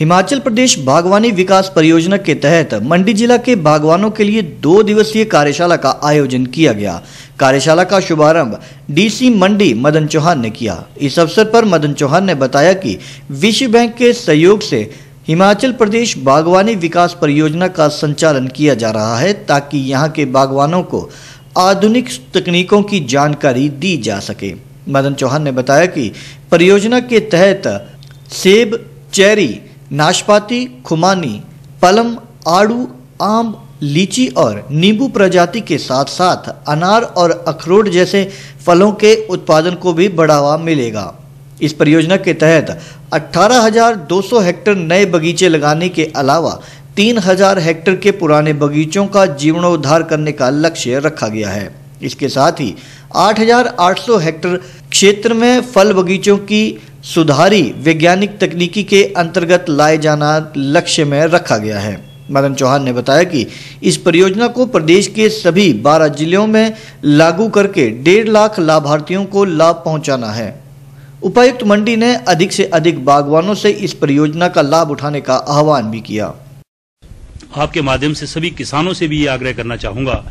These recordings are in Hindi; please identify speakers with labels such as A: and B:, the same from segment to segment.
A: हिमाचल प्रदेश बागवानी विकास परियोजना के तहत मंडी जिला के बागवानों के लिए दो दिवसीय कार्यशाला का आयोजन किया गया। कार्यशाला का शुभारंभ डीसी मंडी मदन चौहान ने किया। इस अवसर पर मदन चौहान ने बताया कि विश्व बैंक के सहयोग से हिमाचल प्रदेश बागवानी विकास परियोजना का संचालन किया जा रहा है ताकि यहाँ के बागवानों को आधुनिक तकनीकों की जानकारी दी जा सके। मदन चौहान ने बताया कि परियोजना के तहत सेब, चेरी नाशपाती खुमानी पलम आड़ू आम लीची और नींबू प्रजाति के साथ साथ अनार और अखरोट जैसे फलों के उत्पादन को भी बढ़ावा मिलेगा। इस परियोजना के तहत 18,200 हेक्टेयर नए बगीचे लगाने के अलावा 3,000 हेक्टेयर के पुराने बगीचों का जीर्णोद्धार करने का लक्ष्य रखा गया है। इसके साथ ही 8,800 हेक्टेयर क्षेत्र में फल बगीचों की सुधारी वैज्ञानिक तकनीकी के अंतर्गत लाए जाना लक्ष्य में रखा गया है। मदन चौहान ने बताया कि इस परियोजना को प्रदेश के सभी 12 जिलों में लागू करके डेढ़ लाख लाभार्थियों को लाभ पहुंचाना है। उपायुक्त मंडी ने अधिक से अधिक बागवानों से इस परियोजना का लाभ उठाने का आह्वान भी किया।
B: आपके माध्यम से सभी किसानों से भी ये आग्रह करना चाहूँगा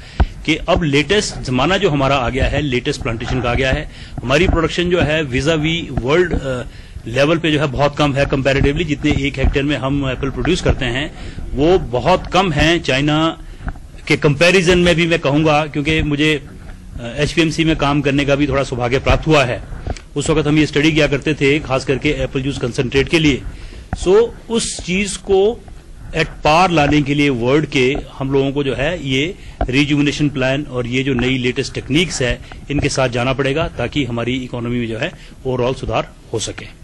B: कि अब लेटेस्ट जमाना जो हमारा आ गया है लेटेस्ट प्लांटेशन का आ गया है हमारी प्रोडक्शन जो है विजा वी वर्ल्ड लेवल पे जो है बहुत कम है कंपैरेटिवली जितने एक हेक्टेयर में हम एप्पल प्रोड्यूस करते हैं वो बहुत कम है चाइना के कंपैरिजन में भी मैं कहूँगा क्योंकि मुझे एचपीएमसी में काम करने का भी थोड़ा सौभाग्य प्राप्त हुआ है। उस वक्त हम ये स्टडी किया करते थे खास करके एप्पल जूस कंसनट्रेट के लिए। सो so, उस चीज़ को एट पार लाने के लिए वर्ल्ड के हम लोगों को जो है ये रिजुमिनेशन प्लान और ये जो नई लेटेस्ट टेक्निक्स है, इनके साथ जाना पड़ेगा ताकि हमारी इकोनॉमी में जो है ओवरऑल सुधार हो सके।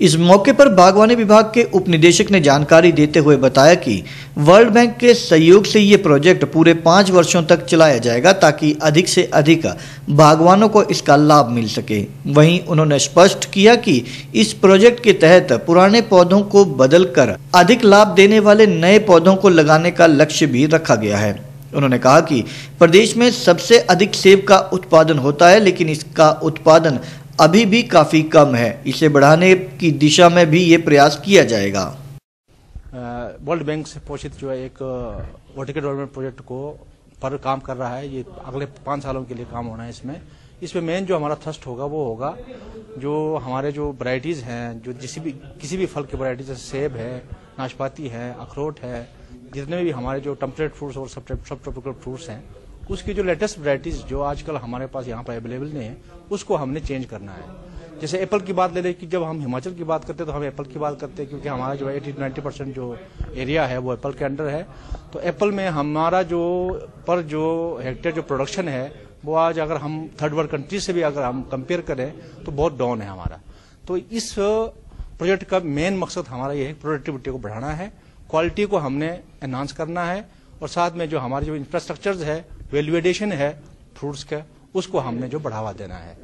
A: इस मौके पर बागवानी विभाग के उप निदेशक ने जानकारी देते हुए बताया कि वर्ल्ड बैंक के सहयोग से ये प्रोजेक्ट पूरे पाँच वर्षों तक चलाया जाएगा ताकि अधिक से अधिक बागवानों को इसका लाभ मिल सके। वहीं उन्होंने स्पष्ट किया कि इस प्रोजेक्ट के तहत पुराने पौधों को बदलकर अधिक लाभ देने वाले नए पौधों को लगाने का लक्ष्य भी रखा गया है। उन्होंने कहा कि प्रदेश में सबसे अधिक सेब का उत्पादन होता है, लेकिन इसका उत्पादन अभी भी काफ़ी कम है। इसे बढ़ाने की दिशा में भी ये प्रयास किया जाएगा।
C: वर्ल्ड बैंक से पोषित जो है एक वर्टिकल डेवलपमेंट प्रोजेक्ट को पर काम कर रहा है। ये अगले पाँच सालों के लिए काम होना है इसमें। इसमें मेन जो हमारा थ्रस्ट होगा, वो होगा जो हमारे जो वराइटीज़ हैं, जो जिस भी, किसी भी फल की वराइटीज सेब है नाशपाती है, अखरोट है, जितने भी हमारे जो टेम्परेट फ्रूट्स और सब ट्रॉपिकल फ्रूट्स हैं, उसकी जो लेटेस्ट वराइटीज जो आजकल हमारे पास यहाँ पर अवेलेबल नहीं है, उसको हमने चेंज करना है। जैसे एप्पल की बात ले लें कि जब हम हिमाचल की बात करते हैं तो हम एप्पल की बात करते हैं, क्योंकि हमारा जो एटी नाइन्टी परसेंट जो एरिया है, वो एप्पल के अंडर है। तो एप्पल में हमारा जो, पर जो हेक्टेयर जो प्रोडक्शन है, वो आज अगर हम थर्ड वर्ल्ड कंट्री से भी अगर हम कंपेयर करें तो बहुत डाउन है हमारा। तो इस प्रोजेक्ट का मेन मकसद हमारा ये है प्रोडक्टिविटी को बढ़ाना है क्वालिटी को हमने एनहांस करना है, और साथ में जो हमारे जो इंफ्रास्ट्रक्चर है वैल्यूएडेशन है फ्रूट्स का, उसको हमने जो बढ़ावा देना है।